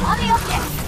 守るよって